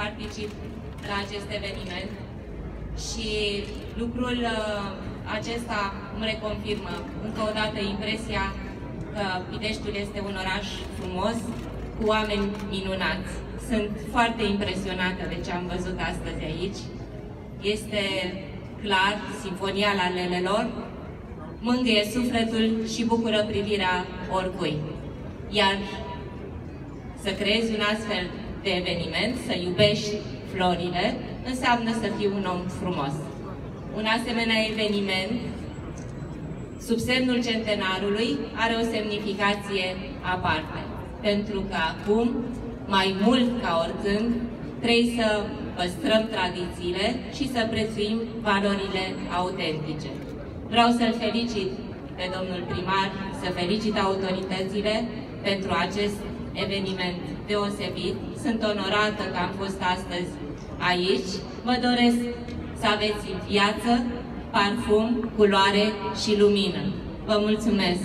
particip la acest eveniment și lucrul uh, acesta îmi reconfirmă încă o dată impresia că Piteștiul este un oraș frumos, cu oameni minunați. Sunt foarte impresionată de ce am văzut astăzi aici. Este clar Sinfonia la Lelelor, mângâie sufletul și bucură privirea oricui. Iar să creezi un astfel de eveniment, să iubești florile, înseamnă să fii un om frumos. Un asemenea eveniment, sub semnul centenarului, are o semnificație aparte. Pentru că acum, mai mult ca oricând, trebuie să păstrăm tradițiile și să prețuim valorile autentice. Vreau să-l felicit pe domnul primar, să felicit autoritățile pentru acest eveniment deosebit. Sunt onorată că am fost astăzi aici. Vă doresc să aveți viață, parfum, culoare și lumină. Vă mulțumesc!